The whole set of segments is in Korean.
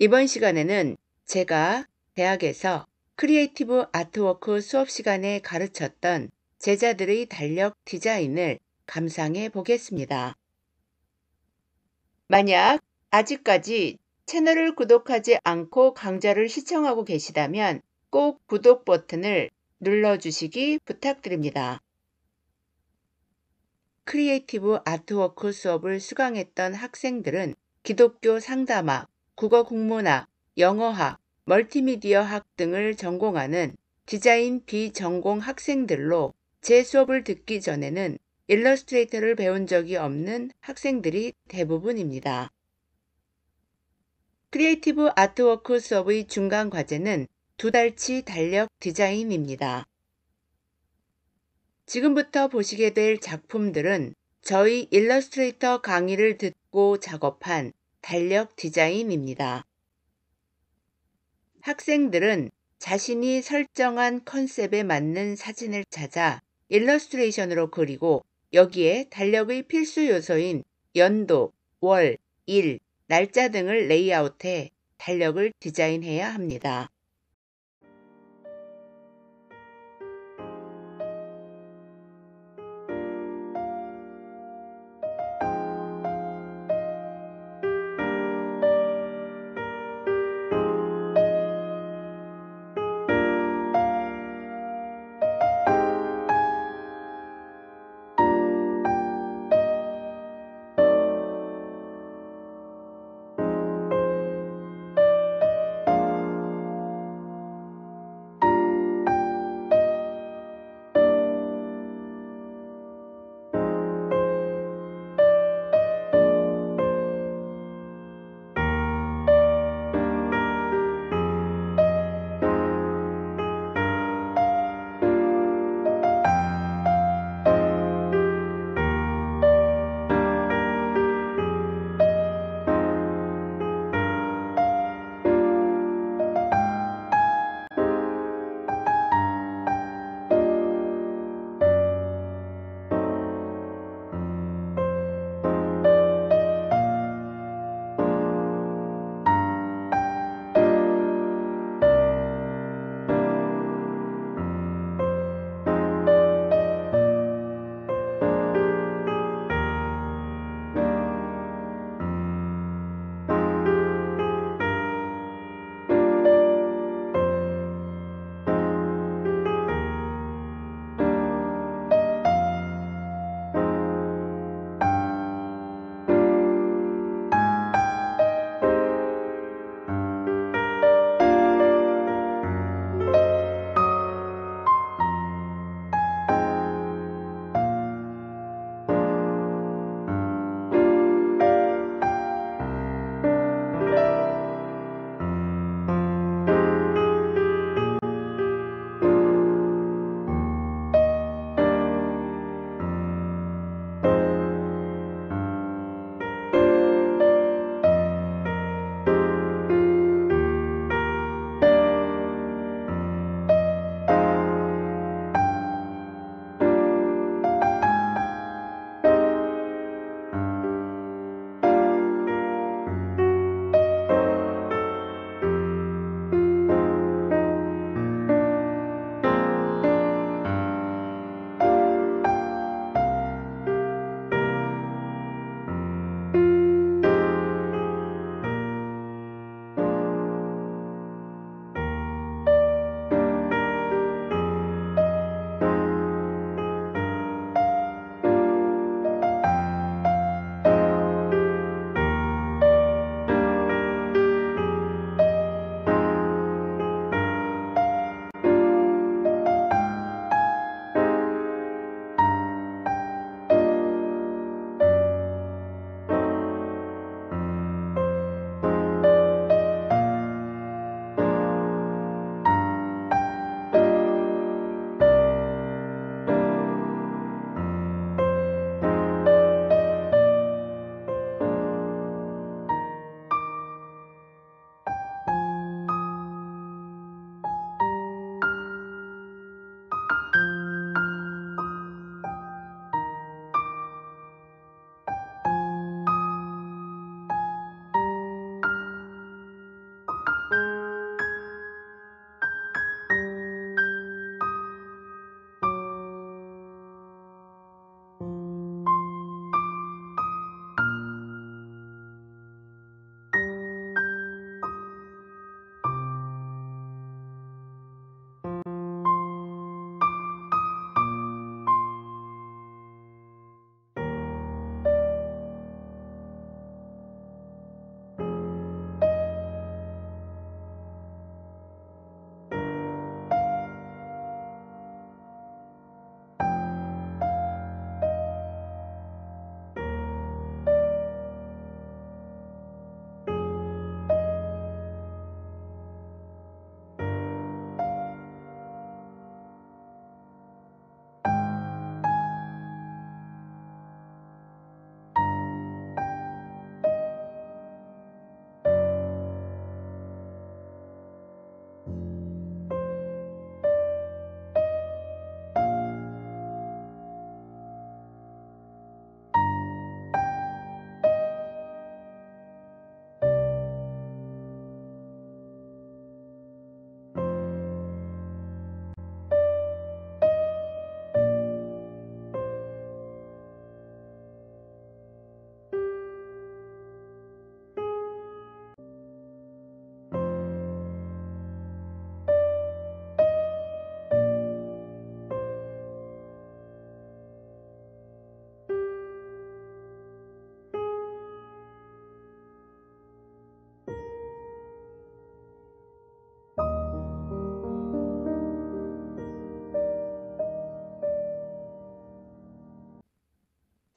이번 시간에는 제가 대학에서 creative artwork 수업 시간에 가르쳤던 제자들의 달력 디자인을 감상해 보겠습니다. 만약 아직까지 채널을 구독하지 않고 강좌를 시청하고 계시다면 꼭 구독 버튼을 눌러주시기 부탁드립니다. creative artwork 수업을 수강했던 학생들은 기독교 상담학, 국어 국문학, 영어학, 멀티미디어학 등을 전공하는 디자인 비전공 학생들로 제 수업을 듣기 전에는 일러스트레이터를 배운 적이 없는 학생들이 대부분입니다. creative artwork 수업의 중간 과제는 두 달치 달력 디자인입니다. 지금부터 보시게 될 작품들은 저희 일러스트레이터 강의를 듣고 작업한 달력 디자인입니다. 학생들은 자신이 설정한 컨셉에 맞는 사진을 찾아 일러스트레이션으로 그리고 여기에 달력의 필수 요소인 연도, 월, 일, 날짜 등을 레이아웃해 달력을 디자인해야 합니다.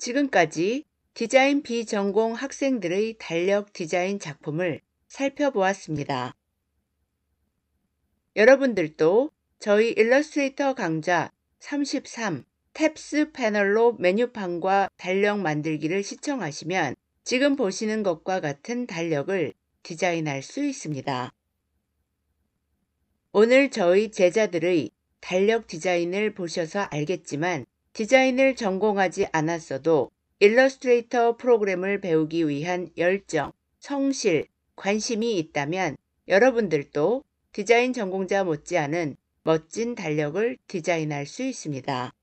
지금까지 디자인 비전공 학생들의 달력 디자인 작품을 살펴보았습니다. 여러분들도 저희 일러스트레이터 강좌 33 탭스 패널로 메뉴판과 달력 만들기를 시청하시면 지금 보시는 것과 같은 달력을 디자인할 수 있습니다. 오늘 저희 제자들의 달력 디자인을 보셔서 알겠지만 디자인을 전공하지 않았어도 일러스트레이터 프로그램을 배우기 위한 열정, 성실, 관심이 있다면 여러분들도 디자인 전공자 못지않은 멋진 달력을 디자인할 수 있습니다.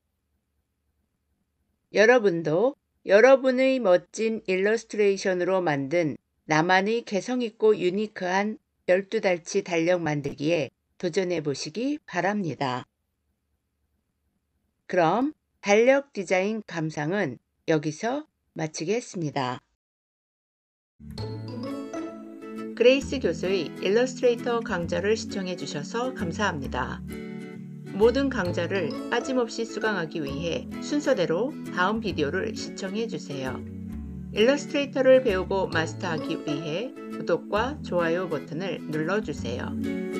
여러분도 여러분의 멋진 일러스트레이션으로 만든 나만의 개성있고 유니크한 12달치 달력 만들기에 도전해 보시기 바랍니다. 그럼 달력 디자인 감상은 여기서 마치겠습니다. 그레이스 교수의 일러스트레이터 강좌를 시청해 주셔서 감사합니다. 모든 강좌를 빠짐없이 수강하기 위해 순서대로 다음 비디오를 시청해 주세요. 일러스트레이터를 배우고 마스터하기 위해 구독과 좋아요 버튼을 눌러주세요.